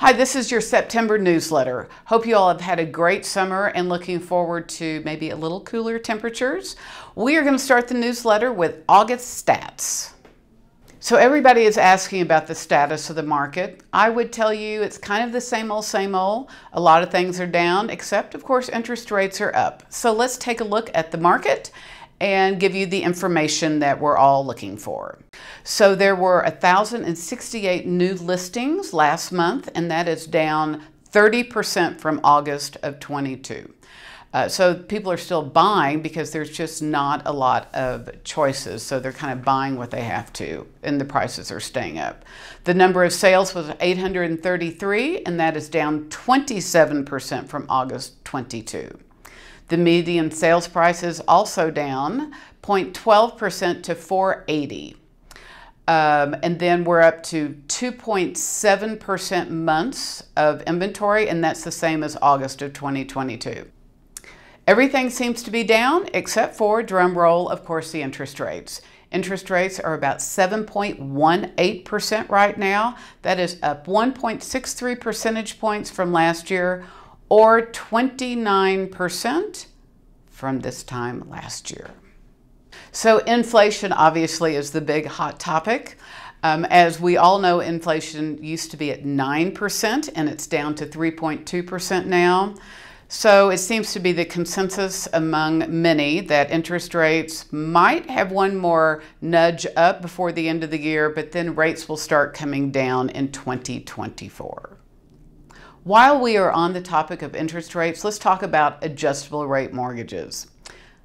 Hi, this is your September newsletter. Hope you all have had a great summer and looking forward to maybe a little cooler temperatures. We are going to start the newsletter with August stats. So everybody is asking about the status of the market. I would tell you it's kind of the same old, same old. A lot of things are down, except of course interest rates are up. So let's take a look at the market and give you the information that we're all looking for. So there were 1,068 new listings last month, and that is down 30% from August of 22. Uh, so people are still buying because there's just not a lot of choices. So they're kind of buying what they have to, and the prices are staying up. The number of sales was 833, and that is down 27% from August 22. The median sales price is also down 0.12% to 480. Um, and then we're up to 2.7% months of inventory, and that's the same as August of 2022. Everything seems to be down except for, drum roll, of course, the interest rates. Interest rates are about 7.18% right now. That is up 1.63 percentage points from last year or 29% from this time last year. So inflation obviously is the big hot topic. Um, as we all know, inflation used to be at 9% and it's down to 3.2% now. So it seems to be the consensus among many that interest rates might have one more nudge up before the end of the year, but then rates will start coming down in 2024. While we are on the topic of interest rates, let's talk about adjustable rate mortgages.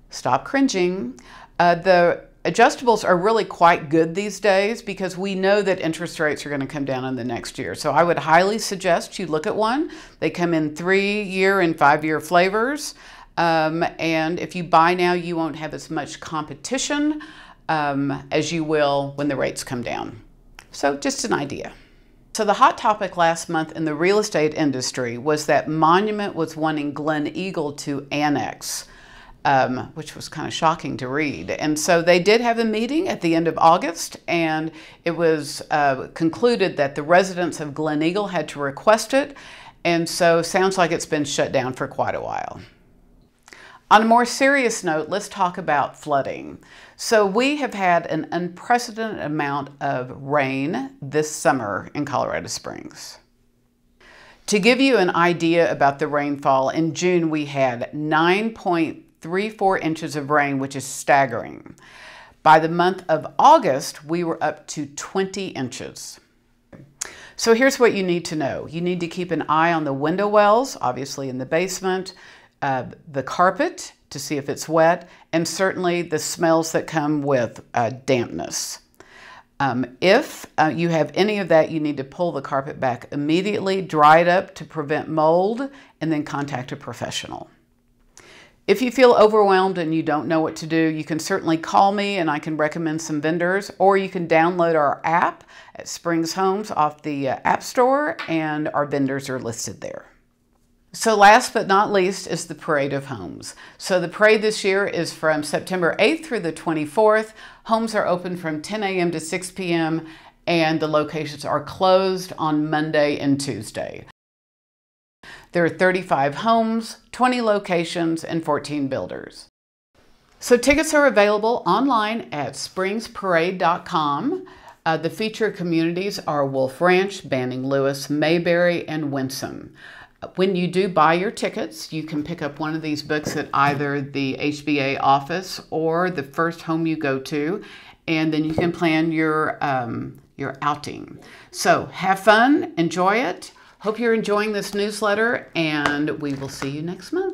Stop cringing. Uh, the adjustables are really quite good these days because we know that interest rates are going to come down in the next year. So I would highly suggest you look at one. They come in three year and five year flavors. Um, and if you buy now, you won't have as much competition um, as you will when the rates come down. So just an idea. So the hot topic last month in the real estate industry was that Monument was wanting Gleneagle to annex, um, which was kind of shocking to read. And so they did have a meeting at the end of August, and it was uh, concluded that the residents of Gleneagle had to request it. And so sounds like it's been shut down for quite a while. On a more serious note, let's talk about flooding. So we have had an unprecedented amount of rain this summer in Colorado Springs. To give you an idea about the rainfall, in June we had 9.34 inches of rain, which is staggering. By the month of August, we were up to 20 inches. So here's what you need to know. You need to keep an eye on the window wells, obviously in the basement, uh, the carpet to see if it's wet, and certainly the smells that come with uh, dampness. Um, if uh, you have any of that, you need to pull the carpet back immediately, dry it up to prevent mold, and then contact a professional. If you feel overwhelmed and you don't know what to do, you can certainly call me and I can recommend some vendors, or you can download our app at Springs Homes off the uh, App Store, and our vendors are listed there. So last but not least is the Parade of Homes. So the parade this year is from September 8th through the 24th. Homes are open from 10 a.m. to 6 p.m. and the locations are closed on Monday and Tuesday. There are 35 homes, 20 locations, and 14 builders. So tickets are available online at springsparade.com. Uh, the featured communities are Wolf Ranch, Banning Lewis, Mayberry, and Winsome. When you do buy your tickets, you can pick up one of these books at either the HBA office or the first home you go to, and then you can plan your um, your outing. So have fun, enjoy it. Hope you're enjoying this newsletter, and we will see you next month.